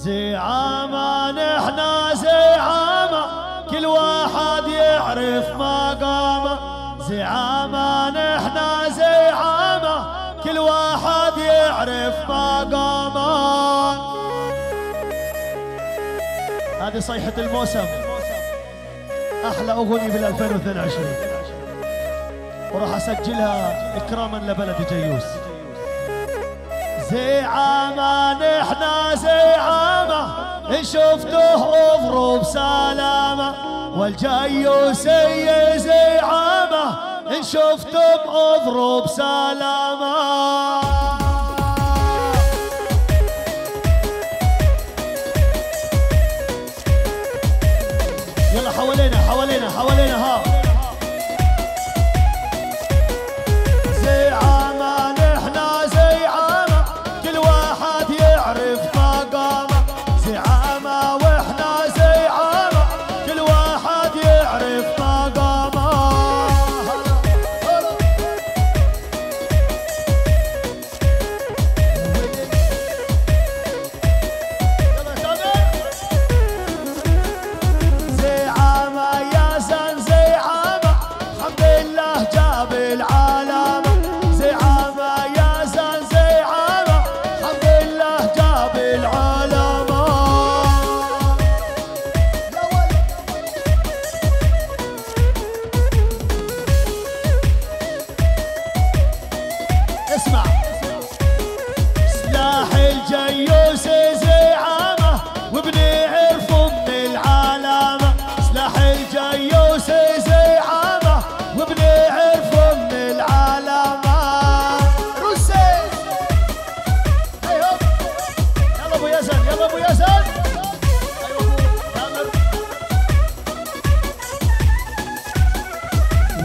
زعامة نحنا زعامة كل واحد يعرف مقامه زعامة نحنا زعامة كل واحد يعرف مقامه هذه صيحة الموسم. أحلى أغنية في 2022 وراح أسجلها إكراما لبلد جيوس. زعامة نحنا زعامة شفته وضرب سلامة والجاي سي زعامة شفته بأضرب سلامة. يلا حوالينا حوالينا حوالينا ها.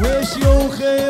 وشيوخي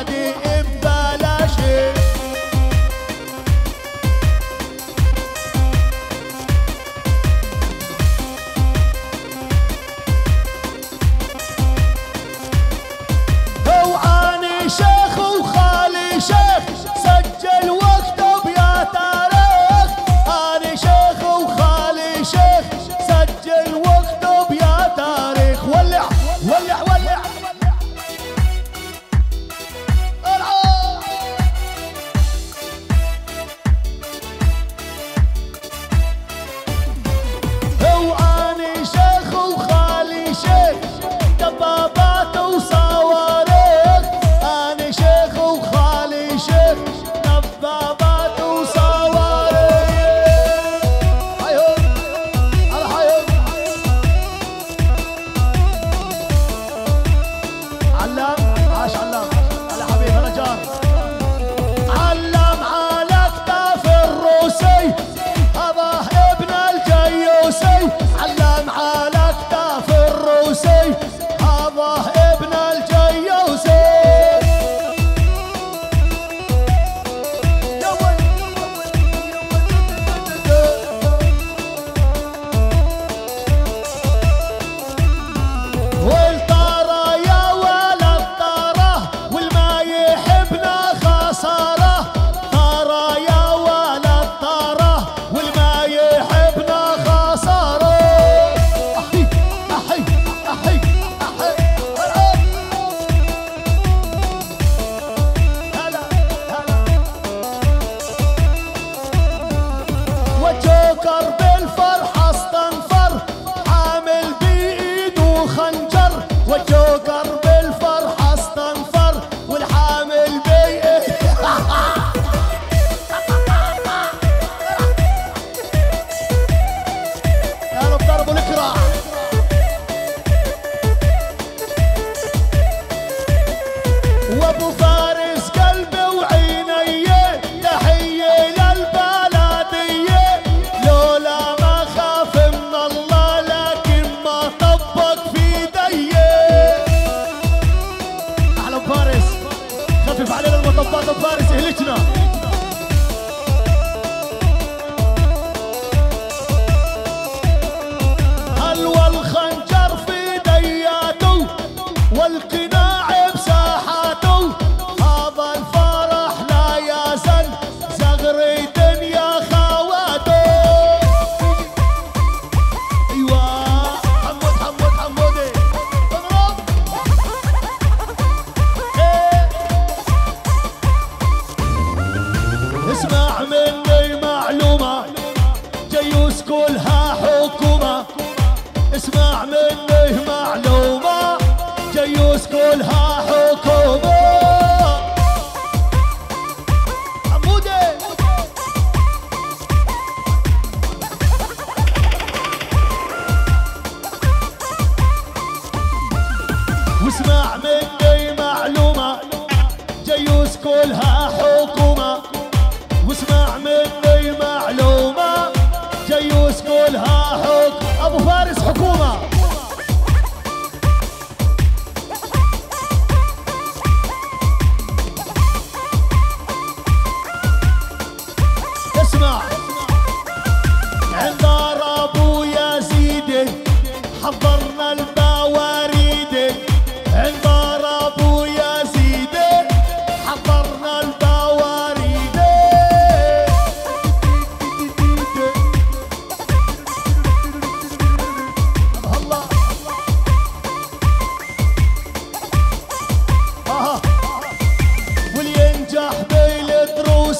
Hadi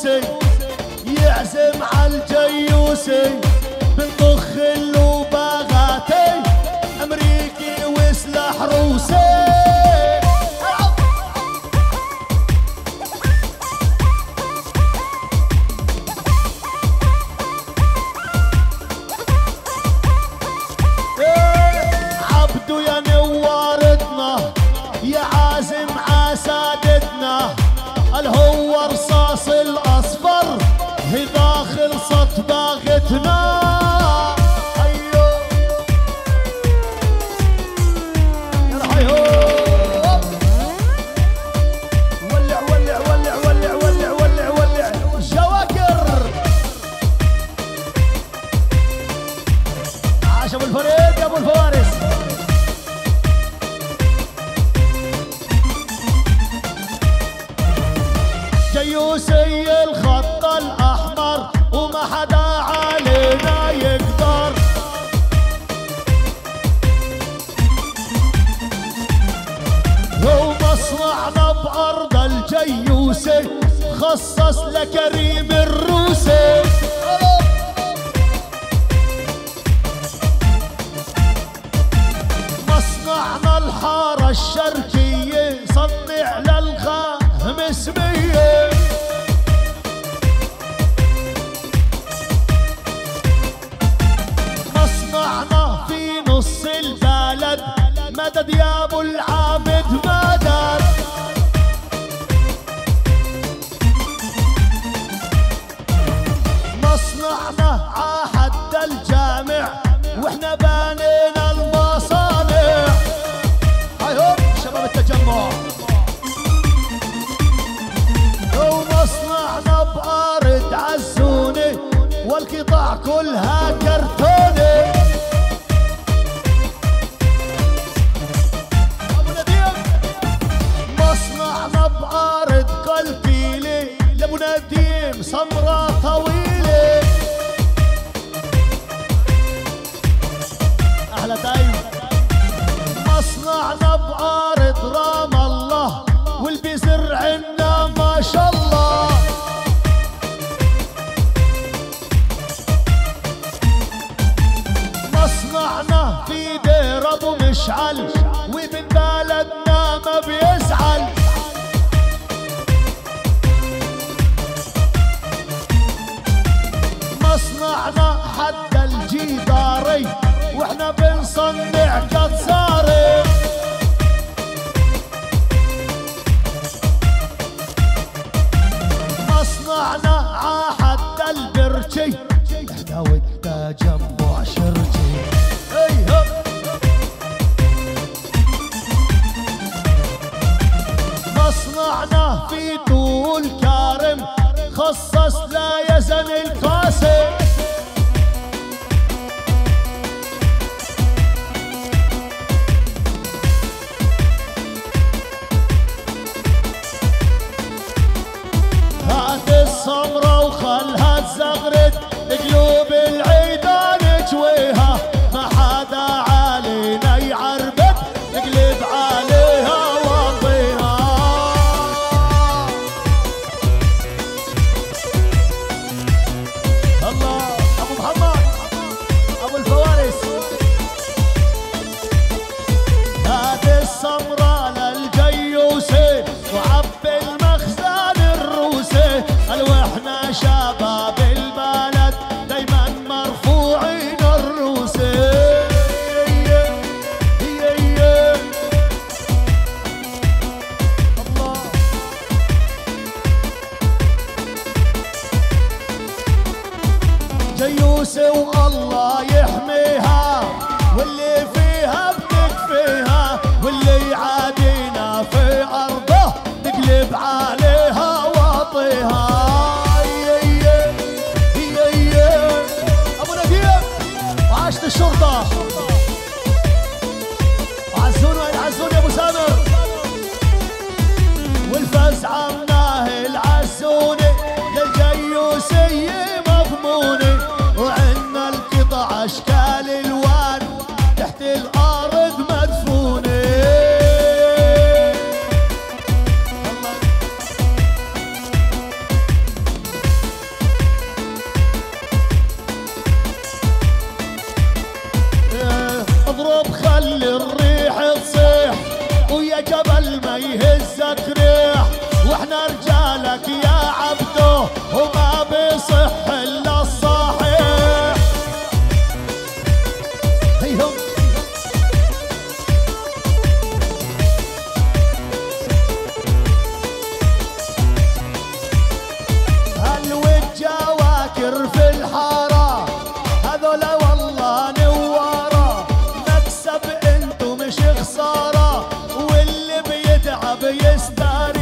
الجيوسي يعزم على الجيوسي صنعنا الحارة الشرقية صنع للغا مسمية. مصنعنا في نص البلد مدد يا كلها كرم. صنعنا حتى الجداري وإحنا بنصنع جزاري مصنعنا حتى البرجي إحنا وانت جنبه عشرجي مصنعنا في طول كارم خصص لا يزن القارم ديوسه والله este tare.